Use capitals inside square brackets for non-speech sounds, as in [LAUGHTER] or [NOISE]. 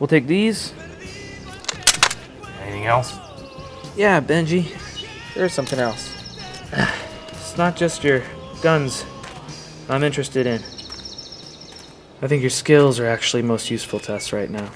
We'll take these. Anything else? Yeah, Benji. There's something else. [SIGHS] It's not just your guns I'm interested in. I think your skills are actually most useful to us right now.